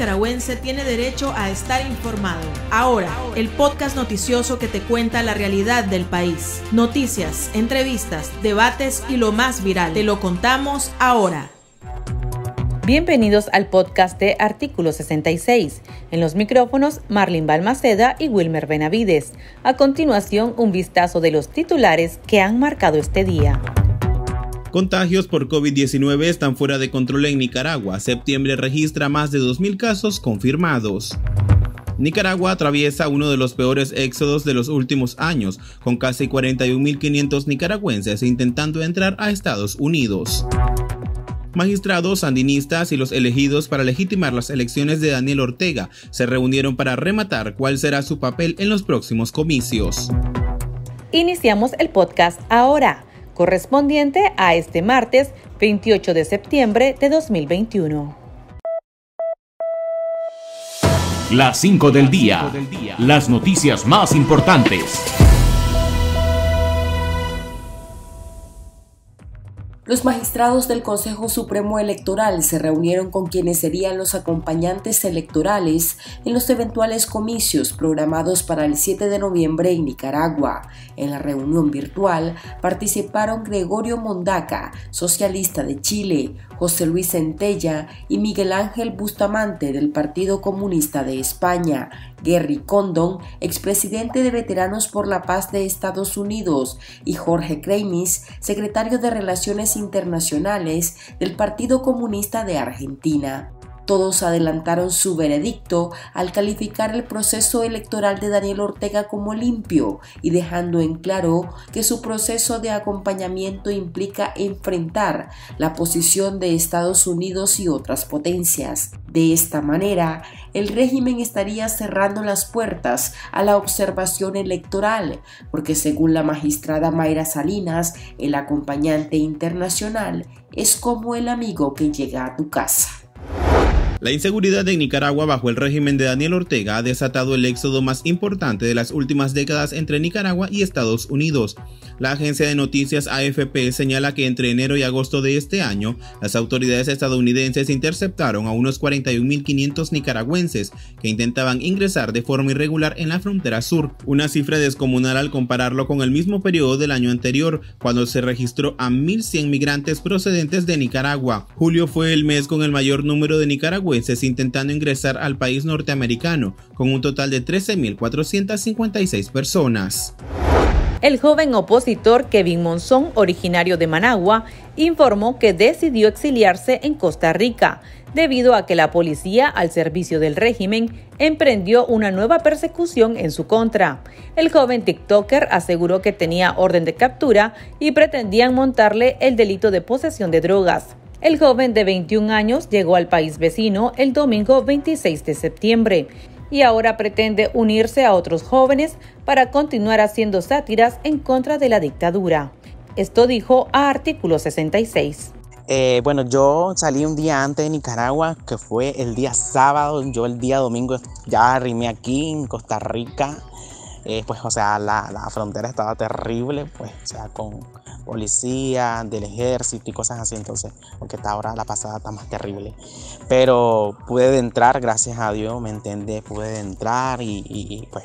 nicaragüense tiene derecho a estar informado. Ahora, el podcast noticioso que te cuenta la realidad del país. Noticias, entrevistas, debates y lo más viral. Te lo contamos ahora. Bienvenidos al podcast de Artículo 66. En los micrófonos, Marlin Balmaceda y Wilmer Benavides. A continuación, un vistazo de los titulares que han marcado este día. Contagios por COVID-19 están fuera de control en Nicaragua. Septiembre registra más de 2.000 casos confirmados. Nicaragua atraviesa uno de los peores éxodos de los últimos años, con casi 41.500 nicaragüenses intentando entrar a Estados Unidos. Magistrados sandinistas y los elegidos para legitimar las elecciones de Daniel Ortega se reunieron para rematar cuál será su papel en los próximos comicios. Iniciamos el podcast ahora correspondiente a este martes 28 de septiembre de 2021. Las 5 del día. Las noticias más importantes. Los magistrados del Consejo Supremo Electoral se reunieron con quienes serían los acompañantes electorales en los eventuales comicios programados para el 7 de noviembre en Nicaragua. En la reunión virtual participaron Gregorio Mondaca, socialista de Chile, José Luis Centella y Miguel Ángel Bustamante del Partido Comunista de España, Gary Condon, expresidente de Veteranos por la Paz de Estados Unidos, y Jorge Kreimis, secretario de Relaciones Internacionales del Partido Comunista de Argentina. Todos adelantaron su veredicto al calificar el proceso electoral de Daniel Ortega como limpio y dejando en claro que su proceso de acompañamiento implica enfrentar la posición de Estados Unidos y otras potencias. De esta manera, el régimen estaría cerrando las puertas a la observación electoral, porque según la magistrada Mayra Salinas, el acompañante internacional es como el amigo que llega a tu casa. La inseguridad en Nicaragua bajo el régimen de Daniel Ortega ha desatado el éxodo más importante de las últimas décadas entre Nicaragua y Estados Unidos. La agencia de noticias AFP señala que entre enero y agosto de este año, las autoridades estadounidenses interceptaron a unos 41.500 nicaragüenses que intentaban ingresar de forma irregular en la frontera sur, una cifra descomunal al compararlo con el mismo periodo del año anterior, cuando se registró a 1.100 migrantes procedentes de Nicaragua. Julio fue el mes con el mayor número de nicaragüenses intentando ingresar al país norteamericano, con un total de 13.456 personas. El joven opositor Kevin Monzón, originario de Managua, informó que decidió exiliarse en Costa Rica debido a que la policía al servicio del régimen emprendió una nueva persecución en su contra. El joven TikToker aseguró que tenía orden de captura y pretendían montarle el delito de posesión de drogas. El joven de 21 años llegó al país vecino el domingo 26 de septiembre y ahora pretende unirse a otros jóvenes para continuar haciendo sátiras en contra de la dictadura. Esto dijo a artículo 66. Eh, bueno, yo salí un día antes de Nicaragua, que fue el día sábado. Yo el día domingo ya arrimé aquí en Costa Rica. Eh, pues, o sea, la, la, frontera estaba terrible, pues, o sea, con policía, del ejército y cosas así. Entonces, aunque está ahora la pasada está más terrible. Pero pude entrar, gracias a Dios, ¿me entiendes? Pude entrar y, pues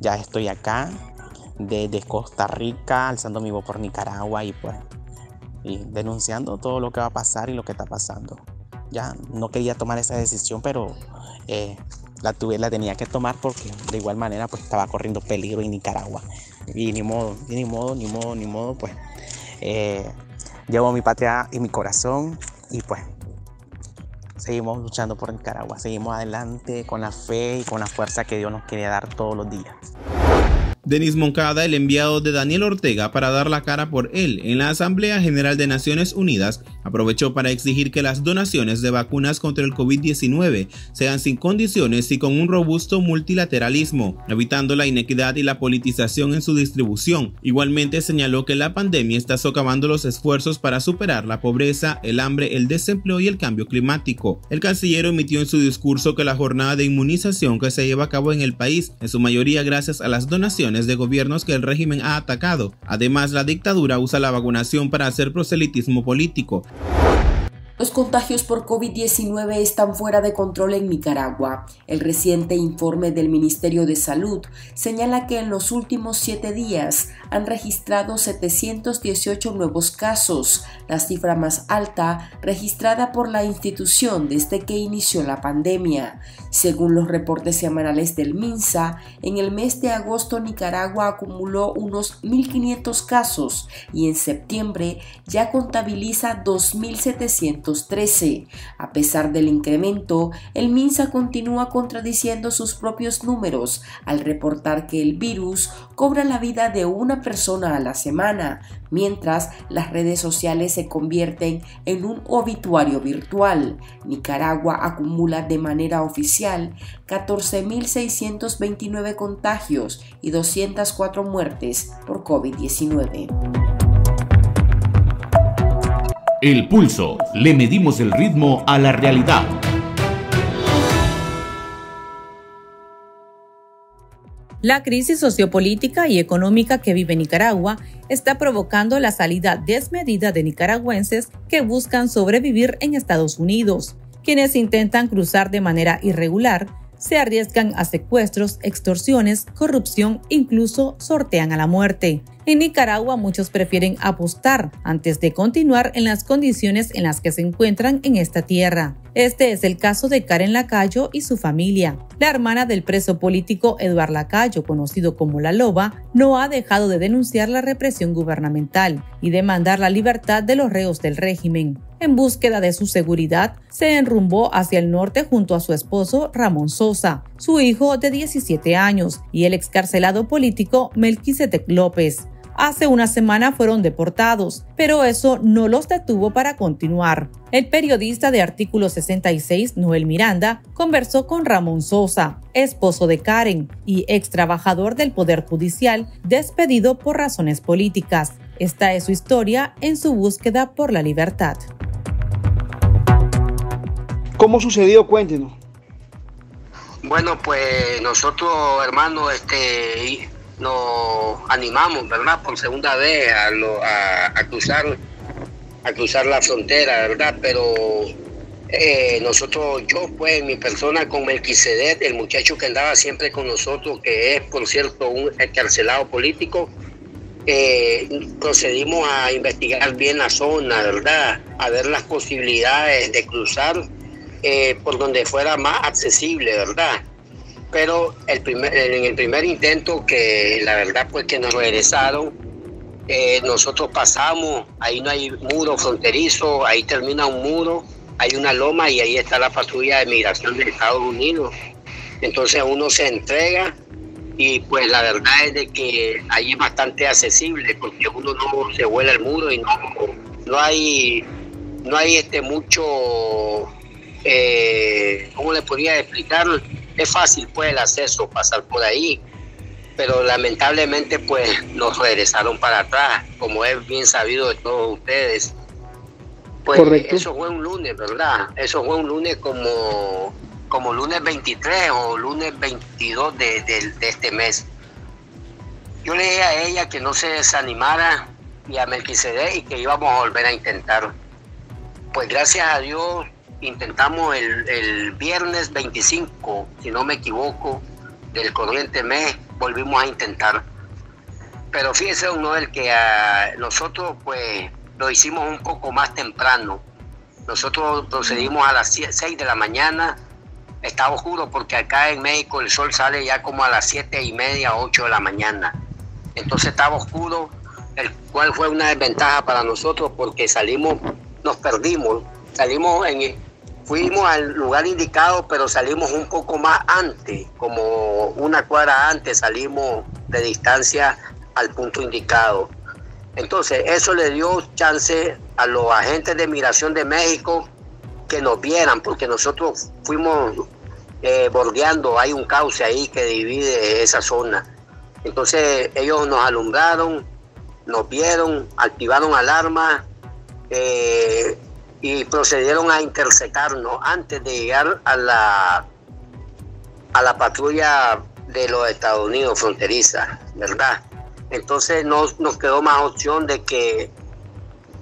ya estoy acá desde Costa Rica, alzando mi voz por Nicaragua y pues y denunciando todo lo que va a pasar y lo que está pasando. Ya no quería tomar esa decisión, pero eh, la tuve, la tenía que tomar porque de igual manera pues estaba corriendo peligro en Nicaragua. Y ni modo, ni modo, ni modo, ni modo, pues eh, llevo mi patria y mi corazón y pues seguimos luchando por Nicaragua, seguimos adelante con la fe y con la fuerza que Dios nos quiere dar todos los días. Denis Moncada, el enviado de Daniel Ortega para dar la cara por él en la Asamblea General de Naciones Unidas, aprovechó para exigir que las donaciones de vacunas contra el COVID-19 sean sin condiciones y con un robusto multilateralismo, evitando la inequidad y la politización en su distribución. Igualmente señaló que la pandemia está socavando los esfuerzos para superar la pobreza, el hambre, el desempleo y el cambio climático. El canciller emitió en su discurso que la jornada de inmunización que se lleva a cabo en el país, en su mayoría gracias a las donaciones de gobiernos que el régimen ha atacado. Además, la dictadura usa la vacunación para hacer proselitismo político. Los contagios por COVID-19 están fuera de control en Nicaragua. El reciente informe del Ministerio de Salud señala que en los últimos siete días han registrado 718 nuevos casos, la cifra más alta registrada por la institución desde que inició la pandemia. Según los reportes semanales del MINSA, en el mes de agosto Nicaragua acumuló unos 1.500 casos y en septiembre ya contabiliza 2.700 a pesar del incremento, el MINSA continúa contradiciendo sus propios números al reportar que el virus cobra la vida de una persona a la semana, mientras las redes sociales se convierten en un obituario virtual. Nicaragua acumula de manera oficial 14.629 contagios y 204 muertes por COVID-19. El pulso. Le medimos el ritmo a la realidad. La crisis sociopolítica y económica que vive Nicaragua está provocando la salida desmedida de nicaragüenses que buscan sobrevivir en Estados Unidos, quienes intentan cruzar de manera irregular se arriesgan a secuestros, extorsiones, corrupción, incluso sortean a la muerte. En Nicaragua muchos prefieren apostar antes de continuar en las condiciones en las que se encuentran en esta tierra. Este es el caso de Karen Lacayo y su familia. La hermana del preso político Eduard Lacayo, conocido como La Loba, no ha dejado de denunciar la represión gubernamental y demandar la libertad de los reos del régimen. En búsqueda de su seguridad, se enrumbó hacia el norte junto a su esposo Ramón Sosa, su hijo de 17 años y el excarcelado político Melquisedec López. Hace una semana fueron deportados, pero eso no los detuvo para continuar. El periodista de Artículo 66, Noel Miranda, conversó con Ramón Sosa, esposo de Karen y ex trabajador del Poder Judicial, despedido por razones políticas. Esta es su historia en su búsqueda por la libertad. ¿Cómo sucedió? Cuéntenos. Bueno, pues nosotros, hermanos, este, nos animamos, ¿verdad? Por segunda vez a, cruzar a cruzar la frontera, ¿verdad? Pero eh, nosotros, yo pues, mi persona con Melquisedec, el muchacho que andaba siempre con nosotros, que es, por cierto, un encarcelado político, eh, procedimos a investigar bien la zona, ¿verdad? A ver las posibilidades de cruzar eh, por donde fuera más accesible, ¿verdad? Pero el primer, en el primer intento que la verdad pues que nos regresaron, eh, nosotros pasamos, ahí no hay muro fronterizo, ahí termina un muro, hay una loma y ahí está la patrulla de migración de Estados Unidos. Entonces uno se entrega y pues la verdad es de que ahí es bastante accesible porque uno no se vuela el muro y no, no hay no hay este mucho eh, ¿cómo le podría explicar? Es fácil pues el acceso, pasar por ahí, pero lamentablemente pues nos regresaron para atrás, como es bien sabido de todos ustedes. Pues eso fue un lunes, ¿verdad? Eso fue un lunes como, como lunes 23 o lunes 22 de, de este mes. Yo le dije a ella que no se desanimara y a Melquisedec y que íbamos a volver a intentar. Pues gracias a Dios intentamos el, viernes 25, si no me equivoco, del corriente mes, volvimos a intentar. Pero fíjese, uno del que nosotros pues lo hicimos un poco más temprano. Nosotros procedimos a las 6 de la mañana, estaba oscuro porque acá en México el sol sale ya como a las 7 y media, 8 de la mañana. Entonces estaba oscuro, el cual fue una desventaja para nosotros porque salimos, nos perdimos, salimos en, Fuimos al lugar indicado, pero salimos un poco más antes, como una cuadra antes salimos de distancia al punto indicado. Entonces, eso le dio chance a los agentes de migración de México que nos vieran, porque nosotros fuimos eh, bordeando, hay un cauce ahí que divide esa zona. Entonces, ellos nos alumbraron, nos vieron, activaron alarma, eh, y procedieron a interceptarnos antes de llegar a la, a la patrulla de los Estados Unidos fronteriza, ¿verdad? Entonces no nos quedó más opción de que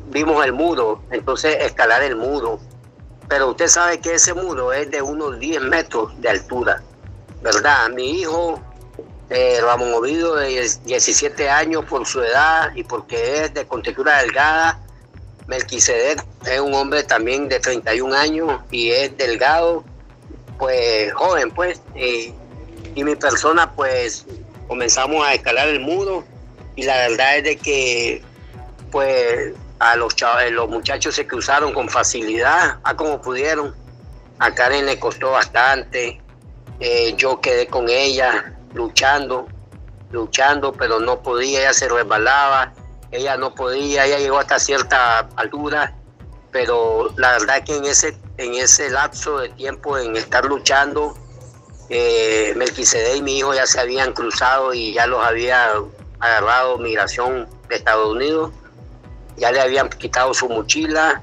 vimos el muro, entonces escalar el muro. Pero usted sabe que ese muro es de unos 10 metros de altura, ¿verdad? Mi hijo eh, ha movido de 17 años por su edad y porque es de contextura delgada. Melquisedec es un hombre también de 31 años y es delgado, pues joven, pues. y mi persona, pues comenzamos a escalar el muro y la verdad es de que, pues, a los, chavales, los muchachos se cruzaron con facilidad, a como pudieron. A Karen le costó bastante. Eh, yo quedé con ella, luchando, luchando, pero no podía, ella se resbalaba, ella no podía, ella llegó hasta cierta altura, pero la verdad que en ese, en ese lapso de tiempo, en estar luchando, eh, Melquisede y mi hijo ya se habían cruzado y ya los había agarrado migración de Estados Unidos, ya le habían quitado su mochila,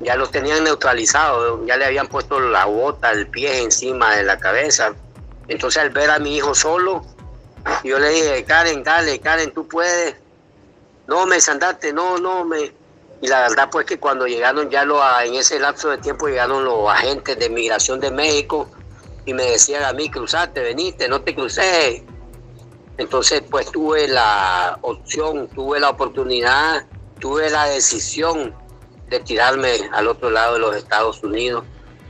ya los tenían neutralizados, ya le habían puesto la bota, el pie encima de la cabeza, entonces al ver a mi hijo solo, yo le dije, Karen, dale, Karen, tú puedes. No, me sandaste, no, no, me... Y la verdad pues que cuando llegaron ya lo, en ese lapso de tiempo llegaron los agentes de migración de México y me decían a mí, cruzate, veniste, no te crucé. Entonces pues tuve la opción, tuve la oportunidad, tuve la decisión de tirarme al otro lado de los Estados Unidos,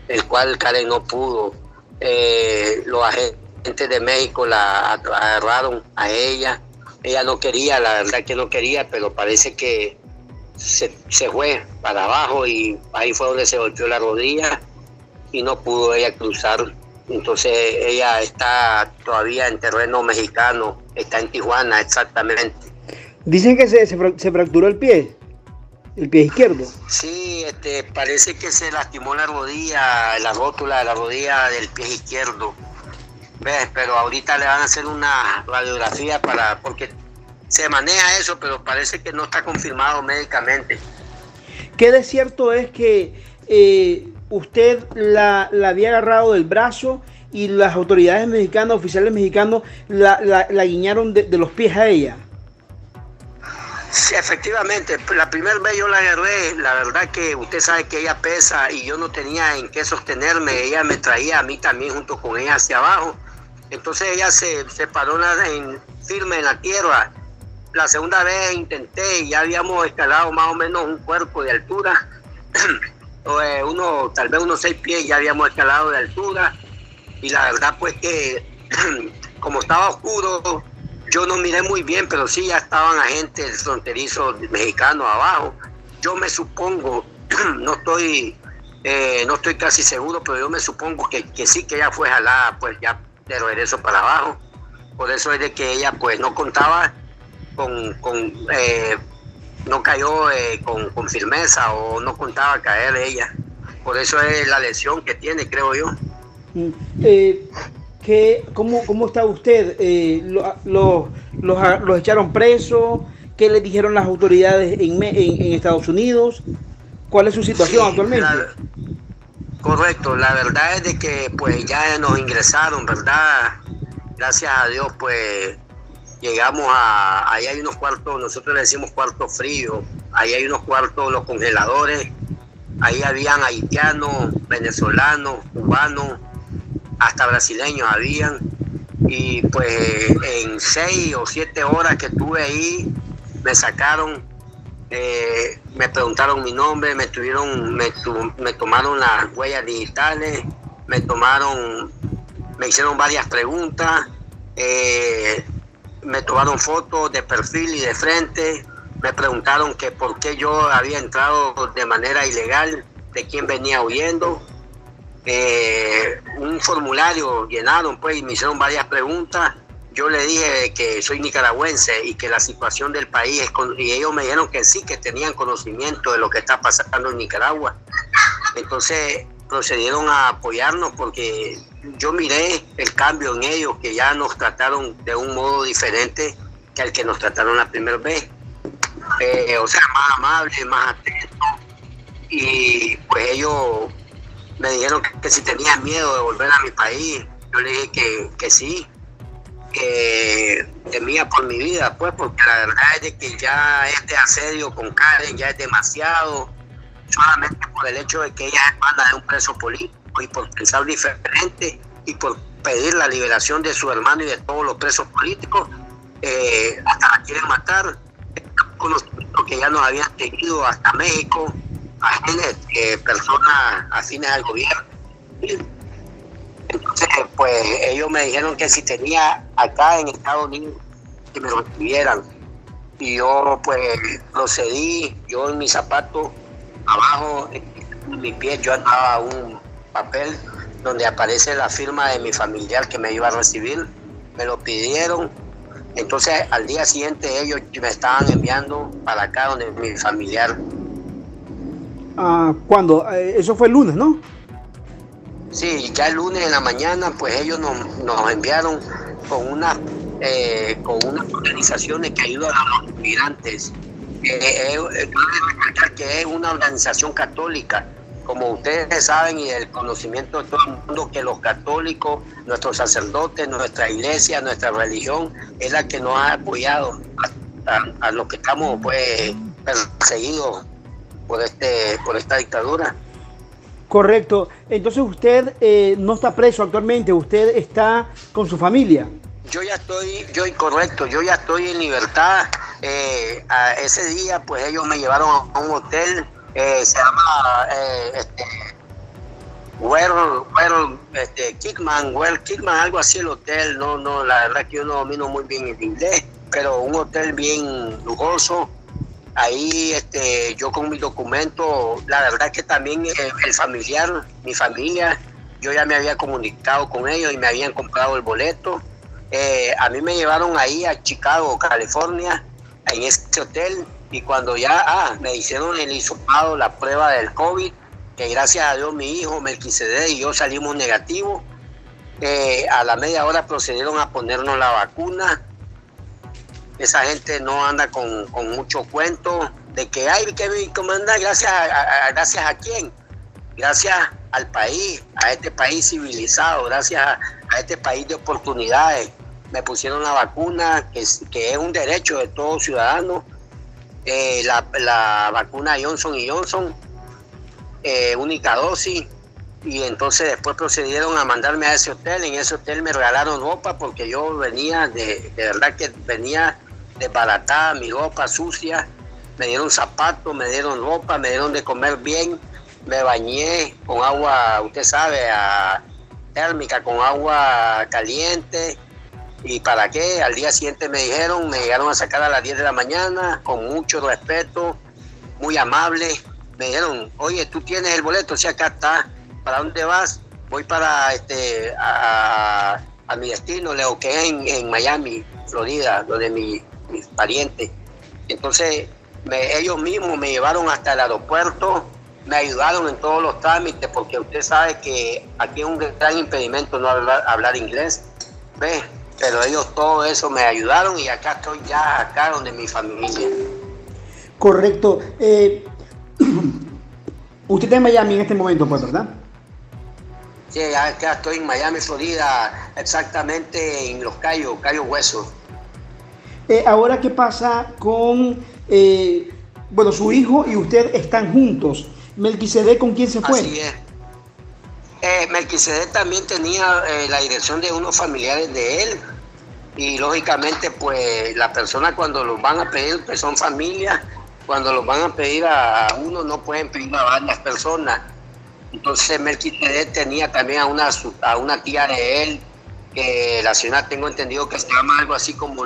el cual Karen no pudo eh, los agentes de México la agarraron a ella. Ella no quería, la verdad que no quería, pero parece que se, se fue para abajo y ahí fue donde se golpeó la rodilla y no pudo ella cruzar. Entonces ella está todavía en terreno mexicano, está en Tijuana exactamente. Dicen que se, se fracturó el pie el pie izquierdo. Sí, este, parece que se lastimó la rodilla, la rótula de la rodilla del pie izquierdo. ¿Ves? Pero ahorita le van a hacer una radiografía para, porque se maneja eso, pero parece que no está confirmado médicamente. ¿Qué de cierto es que eh, usted la, había agarrado del brazo y las autoridades mexicanas, oficiales mexicanos, la, la, guiñaron de los pies a ella? Sí, efectivamente, la primera vez yo la agarré, la verdad que usted sabe que ella pesa y yo no tenía en qué sostenerme, ella me traía a mí también junto con ella hacia abajo, entonces ella se, se paró en, firme en la tierra. La segunda vez intenté y ya habíamos escalado más o menos un cuerpo de altura, eh, uno, tal vez unos seis pies ya habíamos escalado de altura y la verdad pues que como estaba oscuro, yo no miré muy bien, pero sí ya estaban agentes fronterizos mexicanos abajo. Yo me supongo, no estoy, eh, no estoy casi seguro, pero yo me supongo que, sí que ella fue jalada, pues ya de regreso para abajo. Por eso es de que ella pues no contaba con, eh, no cayó eh, con, firmeza o no contaba caer ella. Por eso es la lesión que tiene, creo yo. Mm, cómo, ¿Cómo está usted? Eh, lo, los, echaron preso? ¿Qué le dijeron las autoridades en, en, Estados Unidos? ¿Cuál es su situación actualmente? Correcto, la verdad es de que pues ya nos ingresaron, ¿verdad? Gracias a Dios pues llegamos a, ahí hay unos cuartos, nosotros le decimos cuartos fríos, ahí hay unos cuartos, los congeladores, ahí habían haitianos, venezolanos, cubanos, hasta brasileños habían. Y pues en seis o siete horas que estuve ahí, me sacaron, eh, me preguntaron mi nombre, me tuvieron, me, me tomaron las huellas digitales, me tomaron, me hicieron varias preguntas, eh, me tomaron fotos de perfil y de frente, me preguntaron que por qué yo había entrado de manera ilegal, de quién venía huyendo, eh, un formulario llenaron, pues, y me hicieron varias preguntas. Yo le dije que soy nicaragüense y que la situación del país es y ellos me dijeron que sí, que tenían conocimiento de lo que está pasando en Nicaragua. Entonces procedieron a apoyarnos porque yo miré el cambio en ellos, que ya nos trataron de un modo diferente que al que nos trataron la primera vez. Eh, o sea, más amable, más atento. Y pues ellos me dijeron que, si tenía miedo de volver a mi país. Yo le dije que, que sí. Que temía por mi vida, pues, porque la verdad es que ya este asedio con Karen ya es demasiado, solamente por el hecho de que ella es hermana de un preso político y por pensar diferente y por pedir la liberación de su hermano y de todos los presos políticos, eh, hasta la quieren matar. Conocimiento que ya nos habían seguido hasta México, a eh, personas afines al gobierno. Entonces, pues ellos me dijeron que si tenía acá en Estados Unidos, que me lo escribieran. Y yo pues procedí, yo en mi zapato, abajo, en mi pie, yo andaba un papel donde aparece la firma de mi familiar que me iba a recibir. Me lo pidieron. Entonces al día siguiente ellos me estaban enviando para acá donde mi familiar. Ah, ¿Cuándo? Eh, eso fue el lunes, ¿no? Sí, ya el lunes en la mañana, pues ellos nos, enviaron con una eh, con unas organizaciones que ayudan a los inmigrantes. Eh, eh, eh que es una organización católica, como ustedes saben y el conocimiento de todo el mundo que los católicos, nuestros sacerdotes, nuestra iglesia, nuestra religión es la que nos ha apoyado a, a los que estamos pues perseguidos por este por esta dictadura. Correcto. Entonces usted eh, no está preso actualmente, usted está con su familia. Yo ya estoy, yo correcto, yo ya estoy en libertad. Eh, ese día, pues ellos me llevaron a un hotel, eh, se llama este, Well, este, Kickman, Well Kickman, algo así el hotel. No, no, la verdad que yo no domino muy bien el inglés, pero un hotel bien lujoso Ahí este, yo con mi documento, la verdad que también eh, el, familiar, mi familia, yo ya me había comunicado con ellos y me habían comprado el boleto. Eh, a mí me llevaron ahí a Chicago, California, en ese hotel y cuando ya ah, me hicieron el hisopado, la prueba del COVID, que gracias a Dios mi hijo Melquisede y yo salimos negativos, eh, a la media hora procedieron a ponernos la vacuna esa gente no anda con, mucho cuento de que hay que comandar gracias a, gracias a quién gracias al país a este país civilizado gracias a, este país de oportunidades. Me pusieron la vacuna que es, que es un derecho de todo ciudadano eh, la, vacuna Johnson y Johnson eh, única dosis y entonces después procedieron a mandarme a ese hotel. En ese hotel me regalaron ropa porque yo venía de, de verdad que venía desbaratada, mi ropa sucia. Me dieron zapatos, me dieron ropa, me dieron de comer bien. Me bañé con agua, usted sabe, a, térmica, con agua caliente. ¿Y para qué? Al día siguiente me dijeron, me llegaron a sacar a las 10 de la mañana, con mucho respeto, muy amable. Me dijeron, oye, tú tienes el boleto, si acá está, ¿para dónde vas? Voy para este a, mi destino, Leo, que es en, en Miami, Florida, donde mi, mis parientes. Entonces, ellos mismos me llevaron hasta el aeropuerto, me ayudaron en todos los trámites, porque usted sabe que aquí es un gran impedimento no hablar, inglés, ¿ve? Pero ellos todo eso me ayudaron y acá estoy ya, acá donde mi familia. Correcto. Eh, usted está en Miami en este momento, pues, ¿verdad? Sí, acá estoy en Miami, Florida, exactamente en Los Cayos, Cayos Huesos. Eh, ahora, ¿qué pasa con, eh, bueno, su hijo y usted están juntos? Melquisede, ¿con quién se fue? Así es. Eh, también tenía eh, la dirección de unos familiares de él y lógicamente pues la persona cuando los van a pedir, pues son familias, cuando los van a pedir a, uno no pueden pedir a varias personas. Entonces Melquisede tenía también a una, a una tía de él, que la señora tengo entendido que se llama algo así como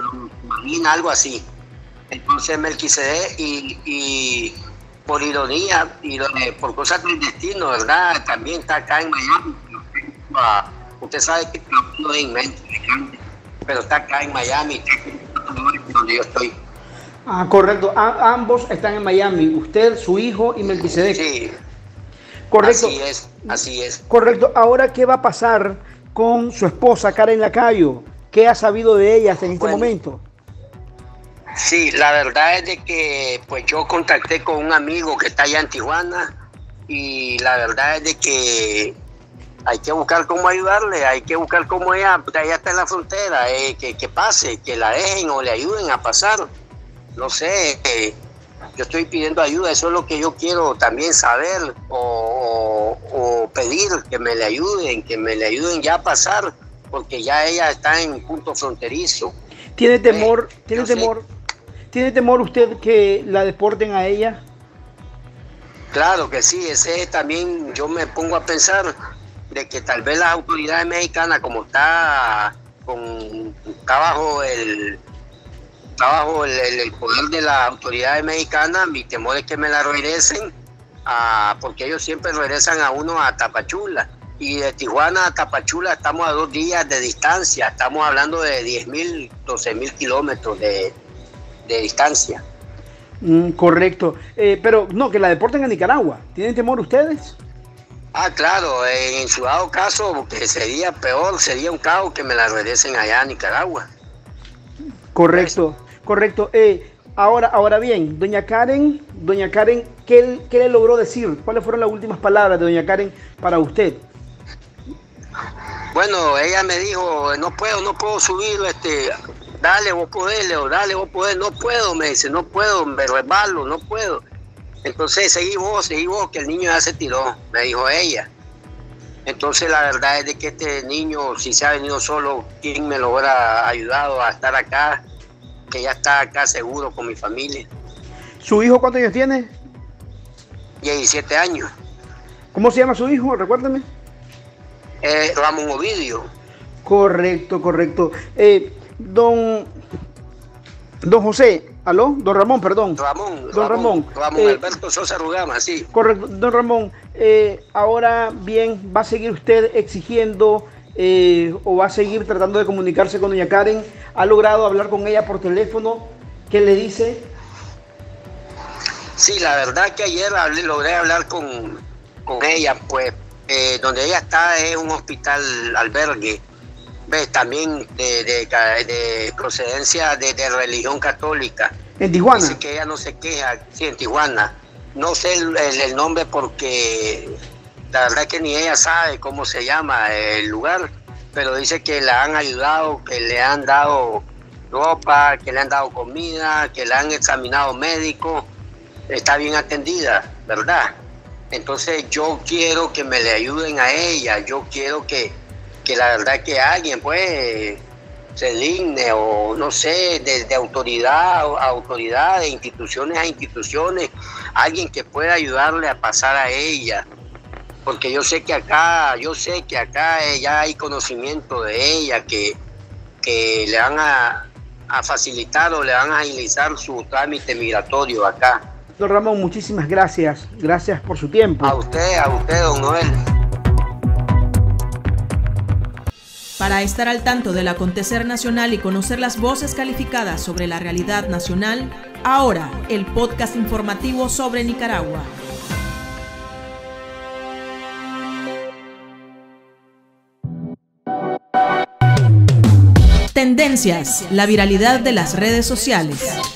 algo así. Entonces Melquisede y, y por ironía y por cosas del destino, ¿verdad? También está acá en Miami. Usted sabe que no es inmenso, pero está acá en Miami, donde yo estoy. Ah, correcto. ambos están en Miami. Usted, su hijo y Melquisede. Sí. Correcto. Así es, así es. Correcto. Ahora, ¿qué va a pasar con su esposa, Karen Lacayo? ¿Qué ha sabido de ella hasta en este momento? Sí, la verdad es de que pues yo contacté con un amigo que está allá en Tijuana y la verdad es de que hay que buscar cómo ayudarle, hay que buscar cómo ella, ella está en la frontera, eh, que, que, pase, que la dejen o le ayuden a pasar. No sé, eh, yo estoy pidiendo ayuda, eso es lo que yo quiero también saber o, o, pedir, que me le ayuden, que me le ayuden ya a pasar, porque ya ella está en punto fronterizo. ¿Tiene temor, tiene temor, tiene temor usted que la deporten a ella? Claro que sí, ese también yo me pongo a pensar de que tal vez las autoridades mexicanas, como está con está bajo el bajo el, poder de las autoridades mexicanas, mi temor es que me la regresen, a, porque ellos siempre regresan a uno a Tapachula. Y de Tijuana a Tapachula estamos a dos días de distancia, estamos hablando de 10 mil, 12 mil kilómetros de, distancia. Mm, correcto, eh, pero no, que la deporten a Nicaragua. ¿Tienen temor ustedes? Ah, claro, en su dado caso, que sería peor, sería un caos que me la regresen allá a Nicaragua. Correcto, correcto. Eh, ahora, ahora bien, doña Karen, doña Karen, ¿qué, ¿qué, le logró decir? ¿Cuáles fueron las últimas palabras de doña Karen para usted? Bueno, ella me dijo, no puedo, no puedo subir, este, dale vos podés, Leo, dale vos podés, no puedo, me dice, no puedo, me resbalo, no puedo. Entonces, seguí vos, seguí vos, que el niño ya se tiró, me dijo ella. Entonces, la verdad es de que este niño, si se ha venido solo, ¿quién me lo hubiera ayudado a estar acá? Que ya está acá seguro con mi familia. ¿Su hijo cuántos años tiene? 17 años. ¿Cómo se llama su hijo? Recuérdame. Eh, Ramón Ovidio. Correcto, correcto. Eh, don, don José, ¿Aló? Don Ramón, perdón. Ramón. Don Ramón. Ramón, eh, Alberto Sosa Rugama, sí. Correcto. Don Ramón, eh, ahora bien, ¿va a seguir usted exigiendo eh, o va a seguir tratando de comunicarse con doña Karen? ¿Ha logrado hablar con ella por teléfono? ¿Qué le dice? Sí, la verdad que ayer logré hablar con, con ella, pues donde ella está es un hospital albergue ves también de, de, procedencia de, religión católica. ¿En Tijuana? Dice que ella no se queja, sí, en Tijuana. No sé el, nombre porque la verdad que ni ella sabe cómo se llama el lugar, pero dice que le han ayudado, que le han dado ropa, que le han dado comida, que le han examinado médico, está bien atendida, ¿verdad? Entonces yo quiero que me le ayuden a ella, yo quiero que, que la verdad que alguien pues se digne o no sé, desde autoridad a autoridad, de instituciones a instituciones, alguien que pueda ayudarle a pasar a ella. Porque yo sé que acá, yo sé que acá ya hay conocimiento de ella, que, que le van a, a facilitar o le van a agilizar su trámite migratorio acá. Don Ramón, muchísimas gracias. Gracias por su tiempo. A usted, a usted, don Noel. Para estar al tanto del acontecer nacional y conocer las voces calificadas sobre la realidad nacional, ahora el podcast informativo sobre Nicaragua. Tendencias, la viralidad de las redes sociales.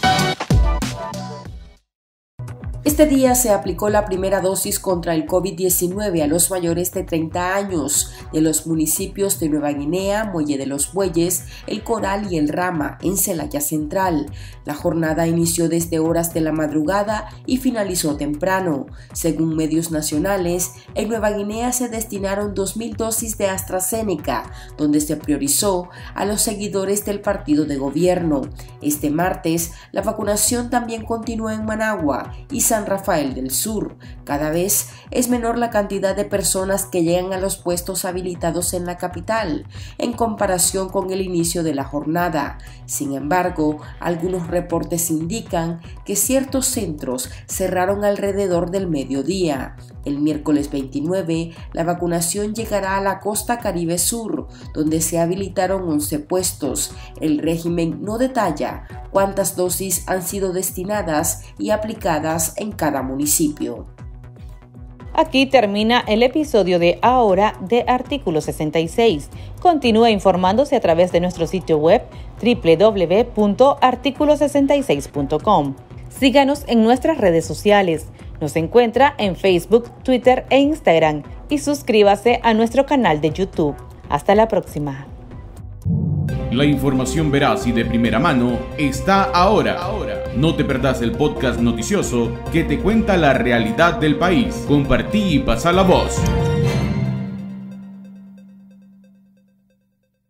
Este día se aplicó la primera dosis contra el COVID-19 a los mayores de 30 años de los municipios de Nueva Guinea, Muelle de los Bueyes, El Coral y El Rama, en Celaya Central. La jornada inició desde horas de la madrugada y finalizó temprano. Según medios nacionales, en Nueva Guinea se destinaron 2.000 dosis de AstraZeneca, donde se priorizó a los seguidores del partido de gobierno. Este martes, la vacunación también continuó en Managua y San Rafael del Sur. Cada vez es menor la cantidad de personas que llegan a los puestos habilitados en la capital, en comparación con el inicio de la jornada. Sin embargo, algunos reportes indican que ciertos centros cerraron alrededor del mediodía. El miércoles 29, la vacunación llegará a la costa Caribe Sur, donde se habilitaron 11 puestos. El régimen no detalla cuántas dosis han sido destinadas y aplicadas en cada municipio. Aquí termina el episodio de Ahora de Artículo 66. Continúa informándose a través de nuestro sitio web www.articulo66.com. Síganos en nuestras redes sociales. Nos encuentra en Facebook, Twitter e Instagram y suscríbase a nuestro canal de YouTube. Hasta la próxima. La información veraz y de primera mano está ahora. No te perdás el podcast noticioso que te cuenta la realidad del país. Compartí y pasa la voz.